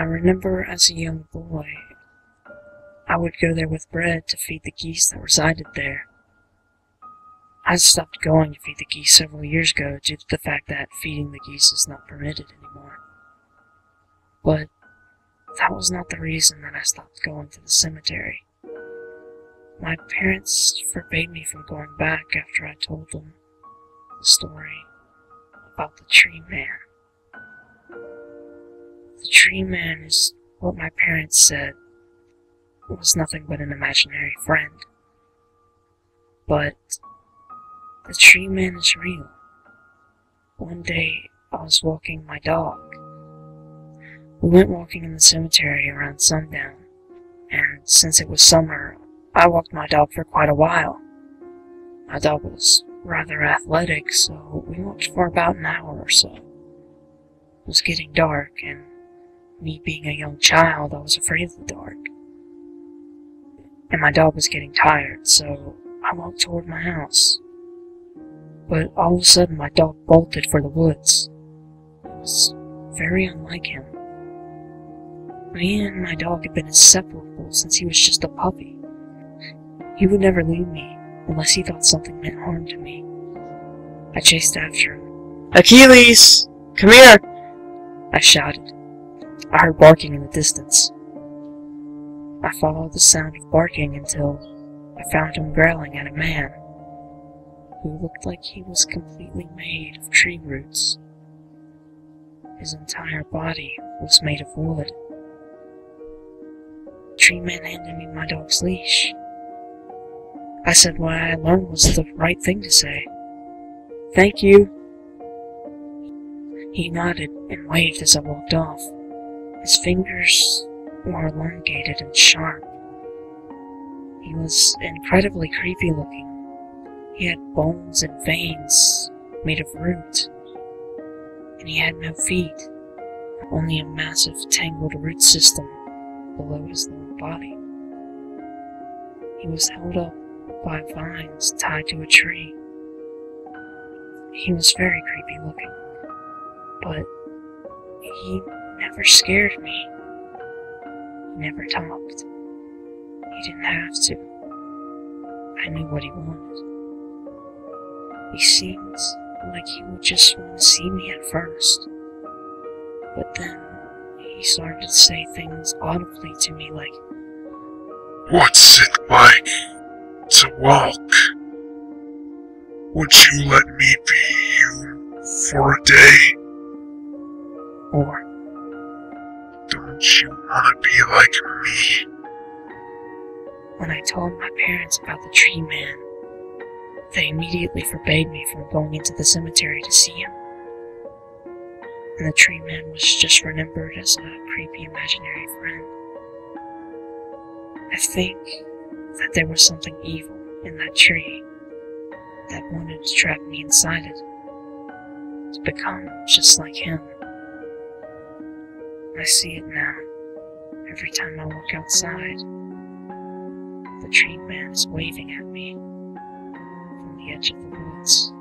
I remember as a young boy, I would go there with bread to feed the geese that resided there. I stopped going to feed the geese several years ago due to the fact that feeding the geese is not permitted anymore. But that was not the reason that I stopped going to the cemetery. My parents forbade me from going back after I told them the story about the tree man. The tree man is what my parents said was nothing but an imaginary friend. But the tree man is real. One day I was walking my dog. We went walking in the cemetery around sundown, and since it was summer, I walked my dog for quite a while. My dog was rather athletic, so we walked for about an hour or so. It was getting dark, and me being a young child, I was afraid of the dark. And my dog was getting tired, so I walked toward my house. But all of a sudden, my dog bolted for the woods. It was very unlike him. Me and my dog had been inseparable since he was just a puppy. He would never leave me unless he thought something meant harm to me. I chased after him. Achilles! Come here! I shouted. I heard barking in the distance. I followed the sound of barking until I found him growling at a man who looked like he was completely made of tree roots. His entire body was made of wood. The tree man handed me my dog's leash. I said what I learned was the right thing to say. Thank you. He nodded and waved as I walked off. His fingers were elongated and sharp. He was incredibly creepy looking. He had bones and veins made of root, and he had no feet, only a massive tangled root system below his lower body. He was held up by vines tied to a tree. He was very creepy looking, but he never scared me. He never talked. He didn't have to. I knew what he wanted. He seemed like he would just want to see me at first. But then he started to say things audibly to me like, What's it like to walk? Would you let me be you for a day? or, You want to be like me? when I told my parents about the tree man, they immediately forbade me from going into the cemetery to see him. And the tree man was just remembered as a creepy imaginary friend. I think that there was something evil in that tree that wanted to trap me inside it, to become just like him. I see it now, every time I walk outside. The tree man is waving at me from the edge of the woods.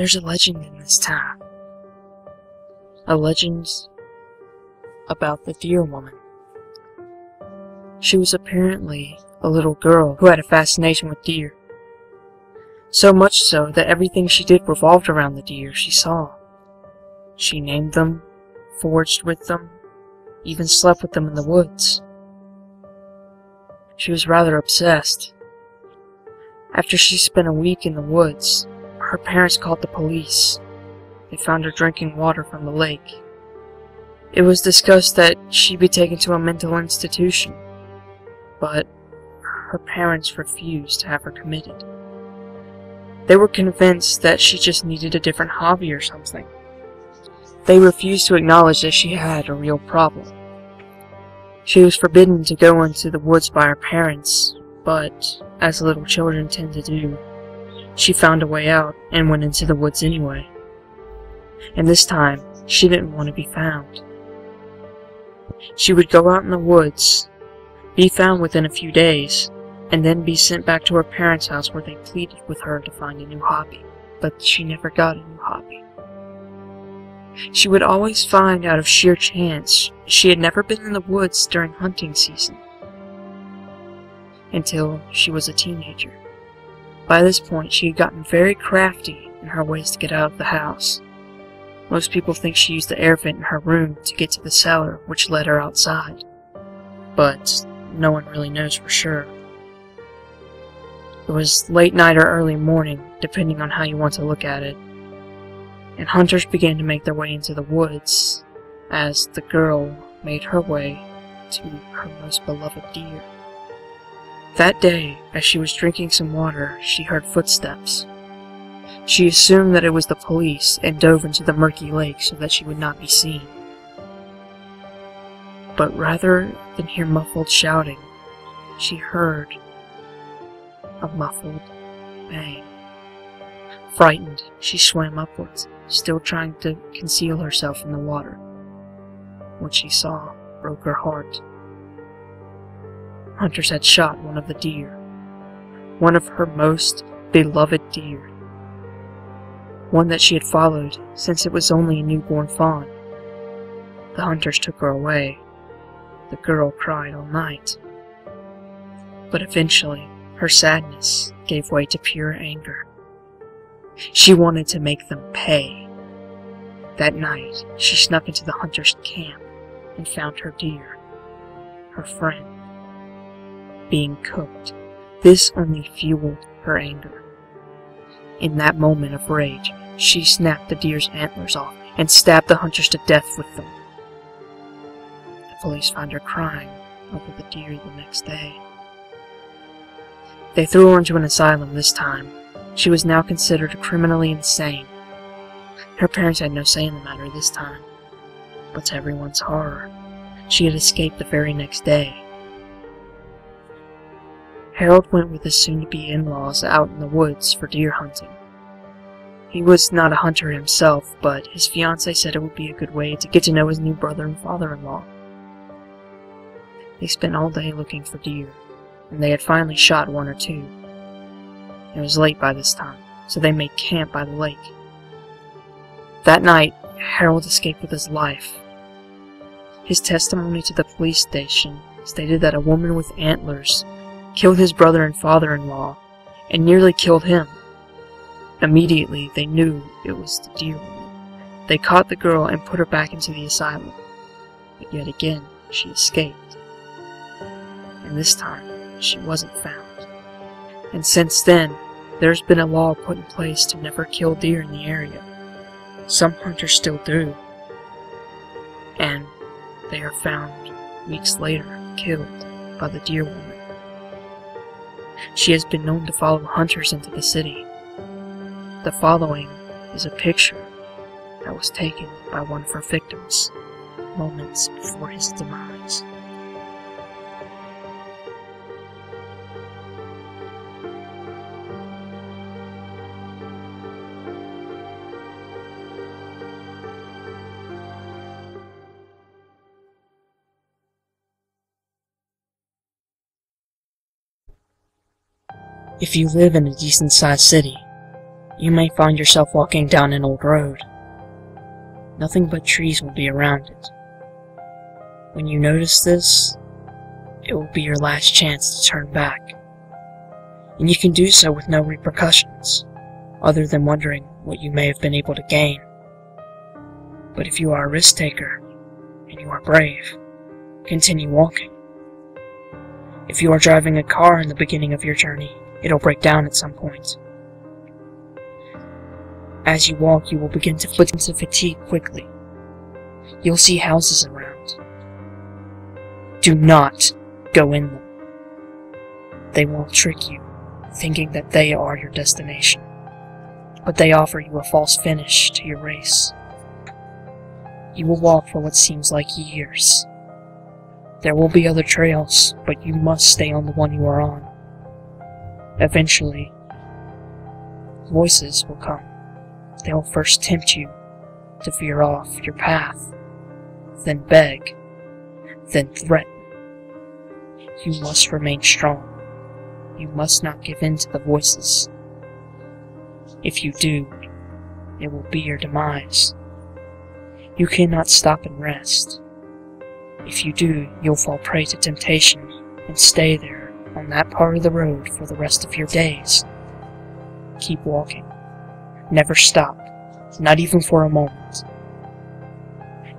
There's a legend in this town. A legend about the deer woman. She was apparently a little girl who had a fascination with deer. So much so that everything she did revolved around the deer she saw. She named them, foraged with them, even slept with them in the woods. She was rather obsessed. After she spent a week in the woods, her parents called the police. They found her drinking water from the lake. It was discussed that she be taken to a mental institution, but her parents refused to have her committed. They were convinced that she just needed a different hobby or something. They refused to acknowledge that she had a real problem. She was forbidden to go into the woods by her parents, but, as little children tend to do, she found a way out and went into the woods anyway. And this time, she didn't want to be found. She would go out in the woods, be found within a few days, and then be sent back to her parents' house where they pleaded with her to find a new hobby, but she never got a new hobby. She would always find out of sheer chance she had never been in the woods during hunting season. Until she was a teenager. By this point, she had gotten very crafty in her ways to get out of the house. Most people think she used the air vent in her room to get to the cellar, which led her outside. But no one really knows for sure. It was late night or early morning, depending on how you want to look at it, and hunters began to make their way into the woods as the girl made her way to her most beloved deer. That day, as she was drinking some water, she heard footsteps. She assumed that it was the police and dove into the murky lake so that she would not be seen. But rather than hear muffled shouting, she heard a muffled bang. Frightened, she swam upwards, still trying to conceal herself in the water. What she saw broke her heart. Hunters had shot one of the deer, one of her most beloved deer, one that she had followed since it was only a newborn fawn. The hunters took her away. The girl cried all night. But eventually, her sadness gave way to pure anger. She wanted to make them pay. That night, she snuck into the hunter's camp and found her deer, her friend, being cooked. This only fueled her anger. In that moment of rage, she snapped the deer's antlers off and stabbed the hunters to death with them. The police found her crying over the deer the next day. They threw her into an asylum this time. She was now considered criminally insane. Her parents had no say in the matter this time. But to everyone's horror, she had escaped the very next day. Harold went with his soon-to-be in-laws out in the woods for deer hunting. He was not a hunter himself, but his fiancée said it would be a good way to get to know his new brother and father-in-law. They spent all day looking for deer, and they had finally shot one or two. It was late by this time, so they made camp by the lake. That night, Harold escaped with his life. His testimony to the police station stated that a woman with antlers killed his brother and father-in-law and nearly killed him. Immediately, they knew it was the deer woman. They caught the girl and put her back into the asylum. But yet again, she escaped. And this time, she wasn't found. And since then, there's been a law put in place to never kill deer in the area. Some hunters still do. And they are found weeks later killed by the deer woman. She has been known to follow hunters into the city. The following is a picture that was taken by one of her victims moments before his demise. If you live in a decent sized city, you may find yourself walking down an old road. Nothing but trees will be around it. When you notice this, it will be your last chance to turn back. And you can do so with no repercussions, other than wondering what you may have been able to gain. But if you are a risk taker, and you are brave, continue walking. If you are driving a car in the beginning of your journey, it'll break down at some point. As you walk, you will begin to flip into fatigue quickly. You'll see houses around. Do not go in them. They will trick you, thinking that they are your destination. But they offer you a false finish to your race. You will walk for what seems like years. There will be other trails, but you must stay on the one you are on. Eventually, voices will come. They will first tempt you to veer off your path, then beg, then threaten. You must remain strong. You must not give in to the voices. If you do, it will be your demise. You cannot stop and rest. If you do, you'll fall prey to temptation and stay there on that part of the road for the rest of your days. Keep walking. Never stop, not even for a moment.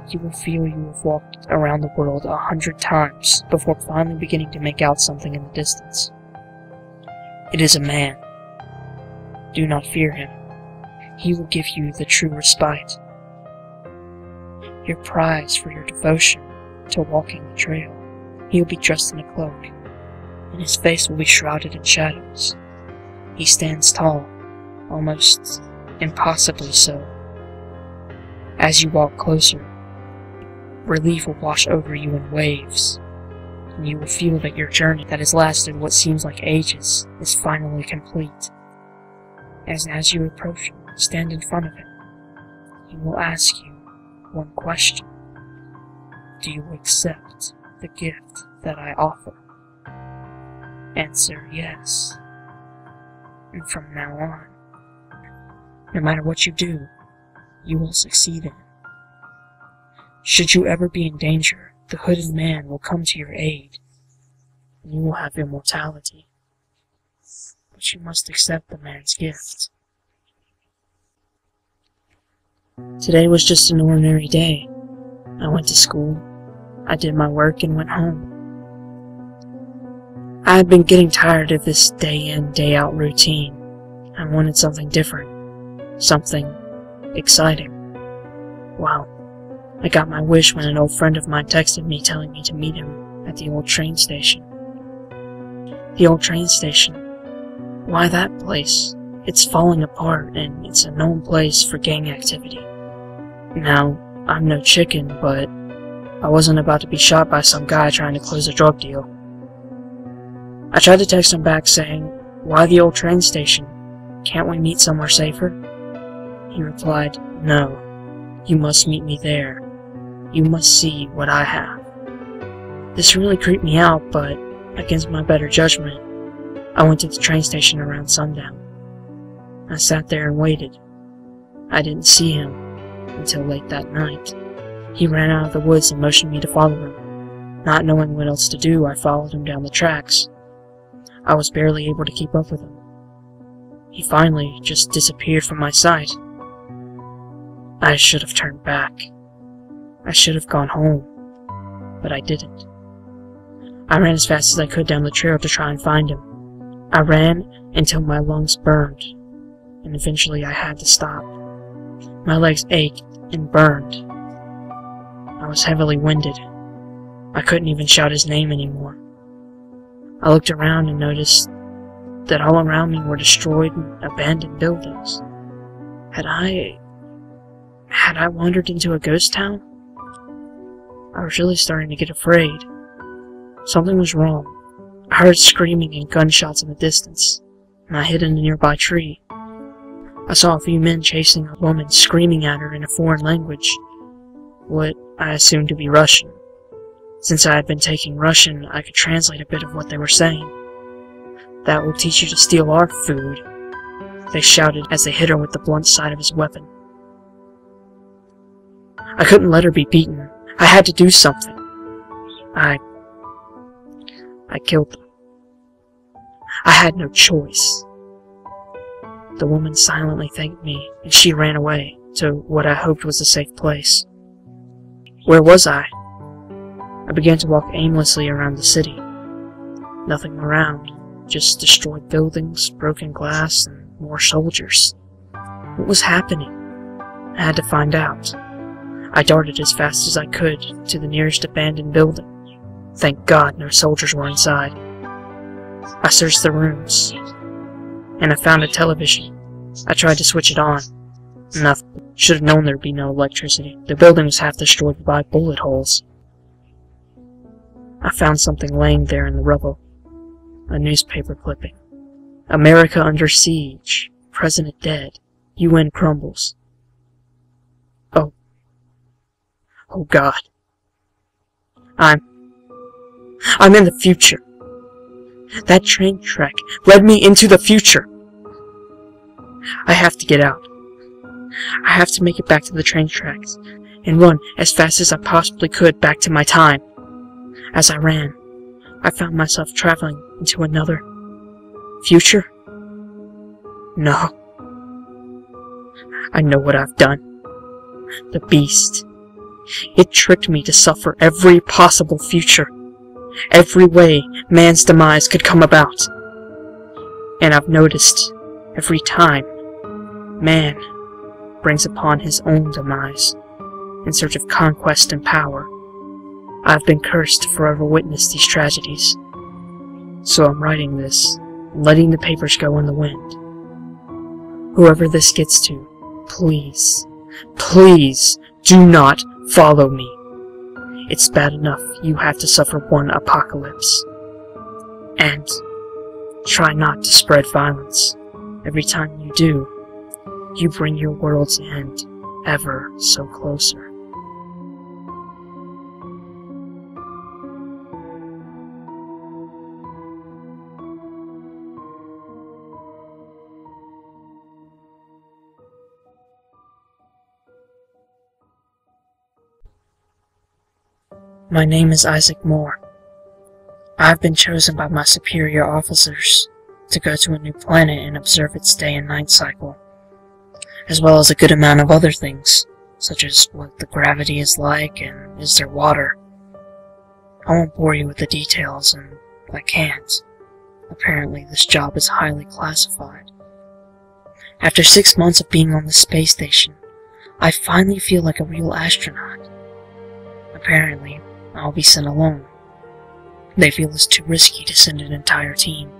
You will feel you have walked around the world a hundred times before finally beginning to make out something in the distance. It is a man. Do not fear him. He will give you the true respite. Your prize for your devotion to walking the trail. He will be dressed in a cloak, and his face will be shrouded in shadows. He stands tall, almost impossibly so. As you walk closer, relief will wash over you in waves, and you will feel that your journey that has lasted what seems like ages is finally complete. As as you approach him, stand in front of him, he will ask you one question. Do you accept the gift that I offer? Answer yes. And from now on, no matter what you do, you will succeed in. it. Should you ever be in danger, the hooded man will come to your aid, and you will have immortality. But you must accept the man's gift. Today was just an ordinary day. I went to school, I did my work, and went home. I had been getting tired of this day in, day out routine. I wanted something different, something exciting. Wow. I got my wish when an old friend of mine texted me telling me to meet him at the old train station. The old train station. Why that place? It's falling apart and it's a known place for gang activity. Now, I'm no chicken, but I wasn't about to be shot by some guy trying to close a drug deal. I tried to text him back saying, Why the old train station? Can't we meet somewhere safer? He replied, No, you must meet me there. You must see what I have. This really creeped me out, but against my better judgment, I went to the train station around sundown. I sat there and waited. I didn't see him until late that night. He ran out of the woods and motioned me to follow him. Not knowing what else to do, I followed him down the tracks. I was barely able to keep up with him. He finally just disappeared from my sight. I should have turned back. I should have gone home, but I didn't. I ran as fast as I could down the trail to try and find him. I ran until my lungs burned, and eventually I had to stop. My legs ached and burned. I was heavily winded. I couldn't even shout his name anymore. I looked around and noticed that all around me were destroyed and abandoned buildings. Had I... had I wandered into a ghost town? I was really starting to get afraid. Something was wrong. I heard screaming and gunshots in the distance, and I hid in a nearby tree. I saw a few men chasing a woman, screaming at her in a foreign language, what I assumed to be Russian. Since I had been taking Russian, I could translate a bit of what they were saying. That will teach you to steal our food, they shouted as they hit her with the blunt side of his weapon. I couldn't let her be beaten. I had to do something. I... I killed them. I had no choice. The woman silently thanked me, and she ran away to what I hoped was a safe place. Where was I? I began to walk aimlessly around the city. Nothing around, just destroyed buildings, broken glass, and more soldiers. What was happening? I had to find out. I darted as fast as I could to the nearest abandoned building. Thank God no soldiers were inside. I searched the rooms, and I found a television. I tried to switch it on. Nothing. Should have known there'd be no electricity. The building was half destroyed by bullet holes. I found something laying there in the rubble. A newspaper clipping. America under siege. President dead. UN crumbles. Oh. Oh God. I'm... I'm in the future. That train track led me into the future. I have to get out. I have to make it back to the train tracks and run as fast as I possibly could back to my time. As I ran, I found myself traveling into another future. No. I know what I've done. The beast. It tricked me to suffer every possible future. Every way man's demise could come about. And I've noticed every time man brings upon his own demise in search of conquest and power. I've been cursed to forever witness these tragedies. So I'm writing this letting the papers go in the wind. Whoever this gets to, please, please do not follow me. It's bad enough you have to suffer one apocalypse. And try not to spread violence. Every time you do, you bring your world's end ever so closer. My name is Isaac Moore. I have been chosen by my superior officers to go to a new planet and observe its day and night cycle, as well as a good amount of other things, such as what the gravity is like and is there water. I won't bore you with the details, and I can't. Apparently, this job is highly classified. After six months of being on the space station, I finally feel like a real astronaut. Apparently, I'll be sent alone. They feel it's too risky to send an entire team.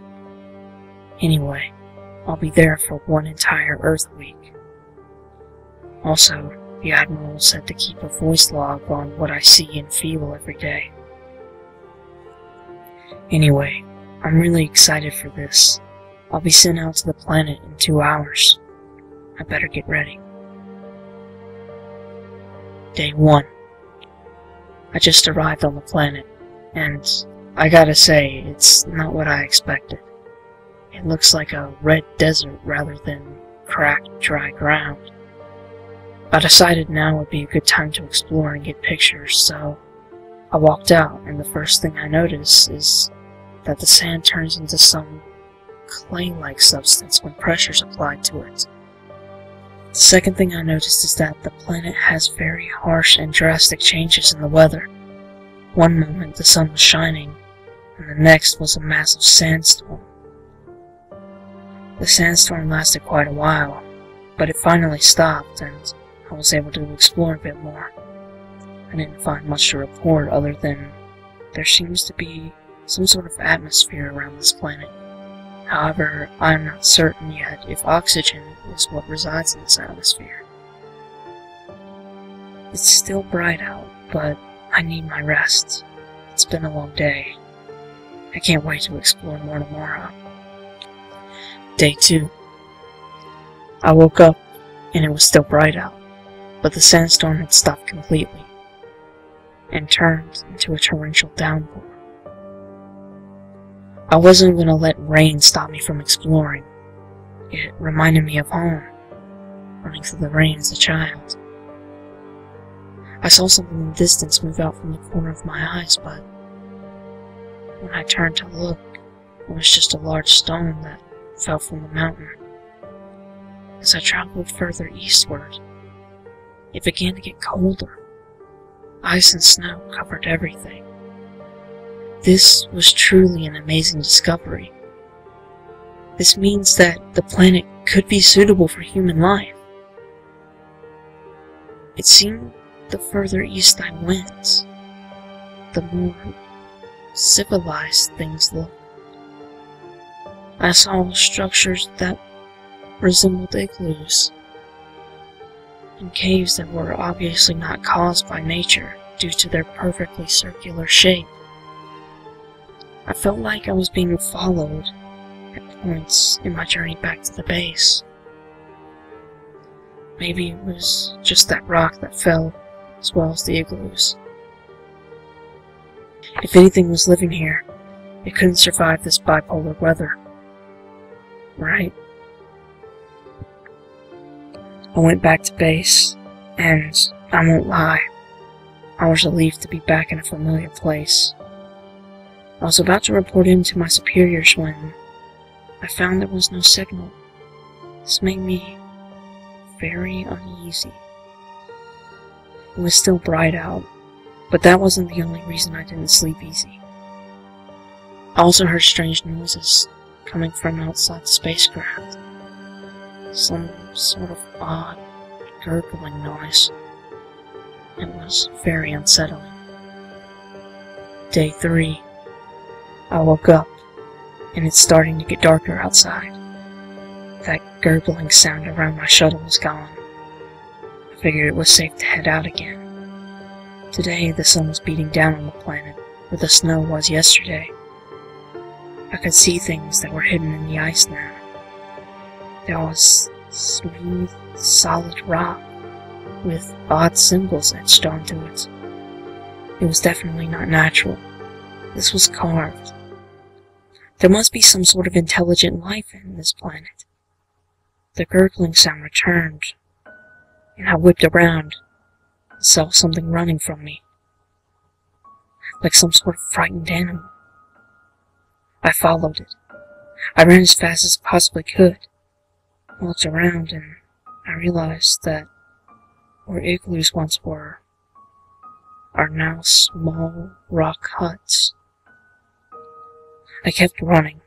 Anyway, I'll be there for one entire Earth week. Also, the Admiral said to keep a voice log on what I see and feel every day. Anyway, I'm really excited for this. I'll be sent out to the planet in two hours. I better get ready. Day 1 I just arrived on the planet, and I gotta say, it's not what I expected. It looks like a red desert rather than cracked, dry ground. I decided now would be a good time to explore and get pictures, so I walked out, and the first thing I notice is that the sand turns into some clay-like substance when pressure's applied to it. The second thing I noticed is that the planet has very harsh and drastic changes in the weather. One moment the sun was shining, and the next was a massive sandstorm. The sandstorm lasted quite a while, but it finally stopped and I was able to explore a bit more. I didn't find much to report other than there seems to be some sort of atmosphere around this planet. However, I'm not certain yet if oxygen is what resides in this atmosphere. It's still bright out, but I need my rest. It's been a long day. I can't wait to explore more tomorrow. Day 2. I woke up, and it was still bright out, but the sandstorm had stopped completely, and turned into a torrential downpour. I wasn't going to let rain stop me from exploring. It reminded me of home, running through the rain as a child. I saw something in the distance move out from the corner of my eyes, but when I turned to look, it was just a large stone that fell from the mountain. As I traveled further eastward, it began to get colder. Ice and snow covered everything, This was truly an amazing discovery. This means that the planet could be suitable for human life. It seemed the further east I went, the more civilized things looked. I saw structures that resembled igloos, and caves that were obviously not caused by nature due to their perfectly circular shape. I felt like I was being followed at points in my journey back to the base. Maybe it was just that rock that fell, as well as the igloos. If anything was living here, it couldn't survive this bipolar weather. Right? I went back to base, and I won't lie, I was relieved to be back in a familiar place. I was about to report in to my superiors when I found there was no signal. This made me very uneasy. It was still bright out, but that wasn't the only reason I didn't sleep easy. I also heard strange noises coming from outside the spacecraft. Some sort of odd, gurgling noise. It was very unsettling. Day 3. I woke up, and it's starting to get darker outside. That gurgling sound around my shuttle was gone. I figured it was safe to head out again. Today, the sun was beating down on the planet, where the snow was yesterday. I could see things that were hidden in the ice now. There was smooth, solid rock with odd symbols etched onto it. It was definitely not natural. This was carved. There must be some sort of intelligent life in this planet. The gurgling sound returned, and I whipped around and saw something running from me, like some sort of frightened animal. I followed it. I ran as fast as I possibly could. I looked around and I realized that where igloos once were are now small rock huts. I kept running,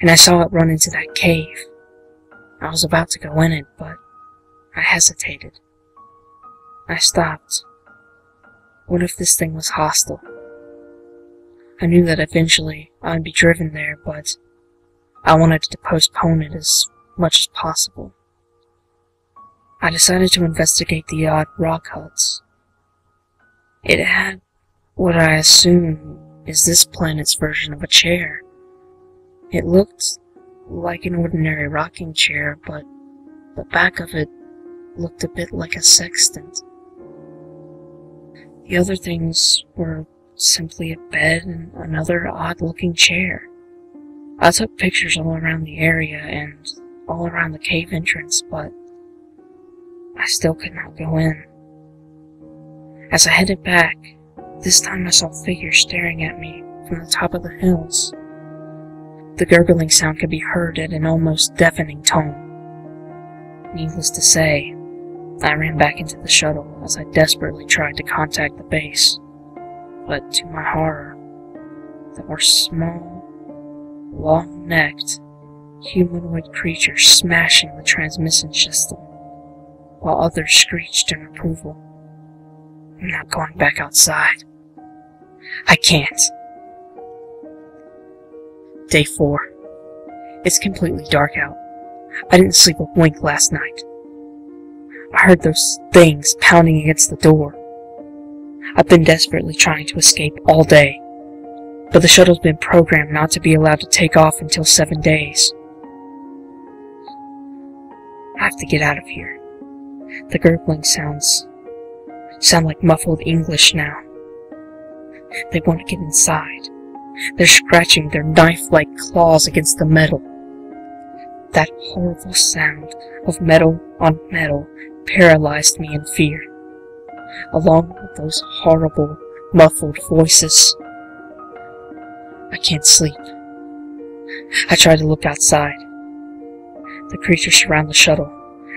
and I saw it run into that cave. I was about to go in it, but I hesitated. I stopped. What if this thing was hostile? I knew that eventually I'd be driven there, but I wanted to postpone it as much as possible. I decided to investigate the odd rock huts. It had what I assume is this planet's version of a chair. It looked like an ordinary rocking chair, but the back of it looked a bit like a sextant. The other things were simply a bed and another odd looking chair. I took pictures all around the area and all around the cave entrance, but I still could not go in. As I headed back, this time I saw figures staring at me from the top of the hills. The gurgling sound could be heard at an almost deafening tone. Needless to say, I ran back into the shuttle as I desperately tried to contact the base, but to my horror, there were small, long-necked, humanoid creatures smashing the transmission system, while others screeched in approval. I'm not going back outside. I can't. Day 4. It's completely dark out. I didn't sleep a wink last night. I heard those things pounding against the door. I've been desperately trying to escape all day, but the shuttle's been programmed not to be allowed to take off until seven days. I have to get out of here. The gurgling sounds sound like muffled English now. They want to get inside. They're scratching their knife-like claws against the metal. That horrible sound of metal on metal paralyzed me in fear, along with those horrible, muffled voices. I can't sleep. I try to look outside. The creatures surround the shuttle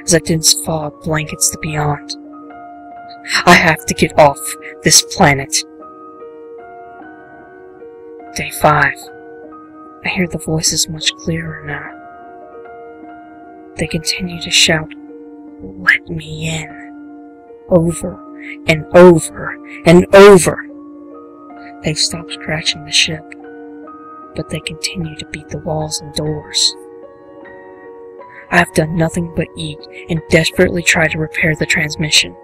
as a dense fog blankets the beyond. I have to get off this planet. Day 5. I hear the voices much clearer now. They continue to shout, Let me in. Over and over and over. They've stopped scratching the ship, but they continue to beat the walls and doors. I have done nothing but eat and desperately try to repair the transmission.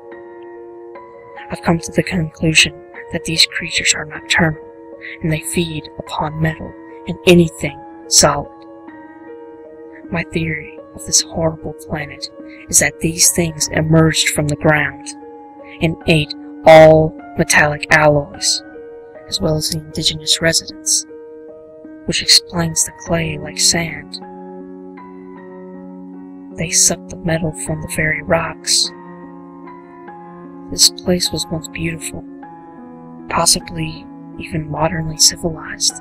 I've come to the conclusion that these creatures are nocturnal, and they feed upon metal and anything solid. My theory of this horrible planet is that these things emerged from the ground and ate all metallic alloys, as well as the indigenous residents, which explains the clay like sand they sucked the metal from the very rocks. This place was once beautiful, possibly even modernly civilized.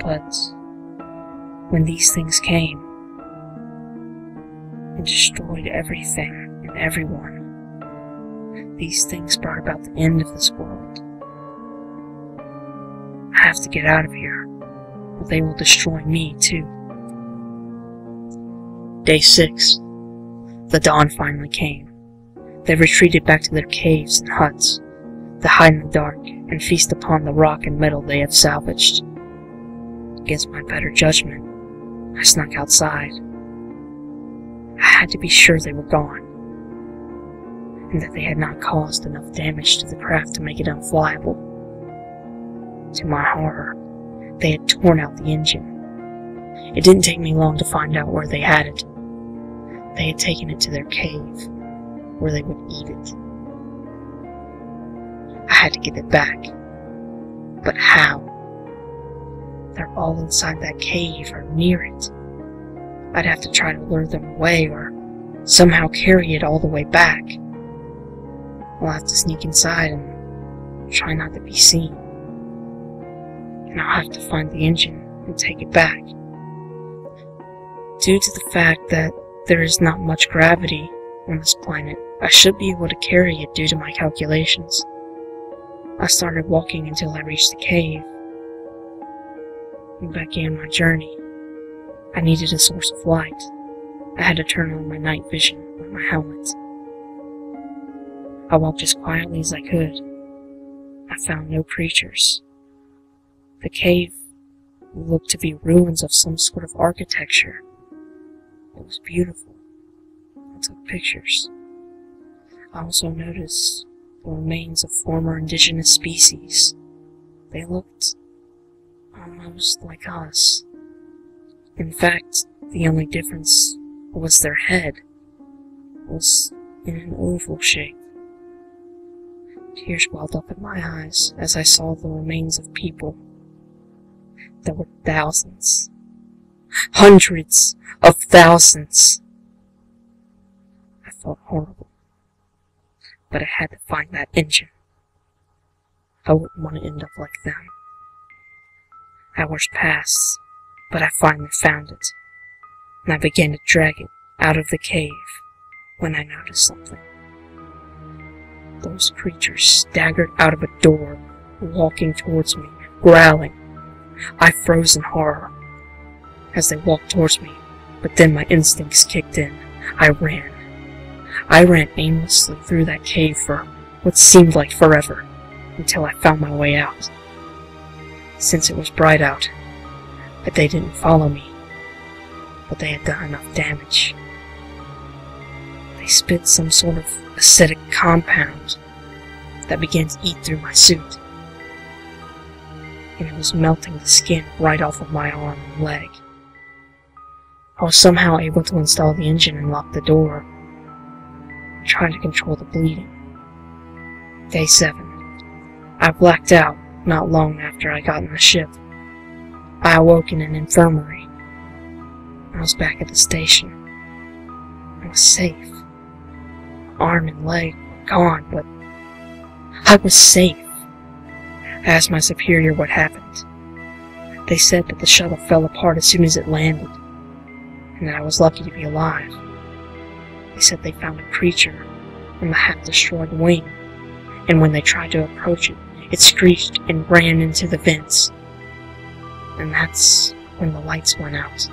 But when these things came and destroyed everything and everyone, these things brought about the end of this world. I have to get out of here, or they will destroy me too. Day 6. The dawn finally came. They retreated back to their caves and huts, to hide in the dark and feast upon the rock and metal they had salvaged. Against my better judgment, I snuck outside. I had to be sure they were gone, and that they had not caused enough damage to the craft to make it unflyable. To my horror, they had torn out the engine. It didn't take me long to find out where they had it. They had taken it to their cave, where they would eat it. I had to get it back. But how? They're all inside that cave or near it. I'd have to try to lure them away or somehow carry it all the way back. I'll have to sneak inside and try not to be seen. And I'll have to find the engine and take it back. Due to the fact that there is not much gravity on this planet. I should be able to carry it due to my calculations. I started walking until I reached the cave and began my journey. I needed a source of light. I had to turn on my night vision with my helmet. I walked as quietly as I could. I found no creatures. The cave looked to be ruins of some sort of architecture. It was beautiful. I took pictures. I also noticed remains of former indigenous species. They looked um, almost like us. In fact, the only difference was their head was in an oval shape. Tears welled up in my eyes as I saw the remains of people. There were thousands, hundreds of thousands. I felt horrible, but I had to find that engine. I wouldn't want to end up like them. Hours passed, but I finally found it, and I began to drag it out of the cave when I noticed something. Those creatures staggered out of a door, walking towards me, growling. I froze in horror as they walked towards me, but then my instincts kicked in. I ran. I ran aimlessly through that cave for what seemed like forever, until I found my way out. Since it was bright out, but they didn't follow me, but they had done enough damage. They spit some sort of acidic compound that began to eat through my suit, and it was melting the skin right off of my arm and leg. I was somehow able to install the engine and lock the door, trying to control the bleeding. Day 7. I blacked out not long after I got in the ship. I awoke in an infirmary. I was back at the station. I was safe. Arm and leg were gone, but I was safe. I asked my superior what happened. They said that the shuttle fell apart as soon as it landed and that I was lucky to be alive. They said they found a creature on the half-destroyed wing, and when they tried to approach it, it screeched and ran into the vents. And that's when the lights went out.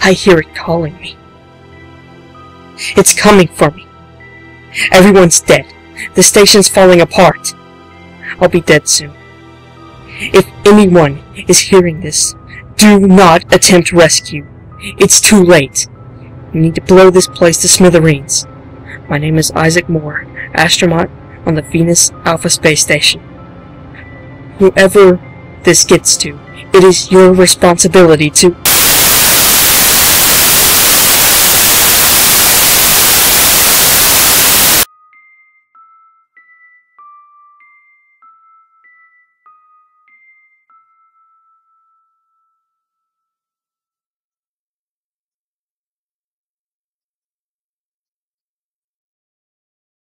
I hear it calling me. It's coming for me. Everyone's dead. The station's falling apart. I'll be dead soon. If anyone is hearing this, do not attempt rescue. It's too late. You need to blow this place to smithereens. My name is Isaac Moore, astronaut on the Venus Alpha Space Station. Whoever this gets to, it is your responsibility to